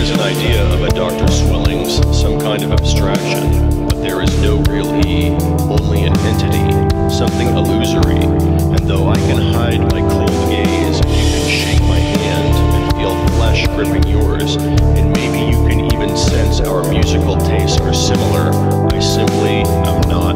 is an idea of a Dr. Swillings, some kind of abstraction, but there is no real he, only an entity, something illusory, and though I can hide my cold gaze, you can shake my hand and feel flesh gripping yours, and maybe you can even sense our musical tastes are similar, I simply am not.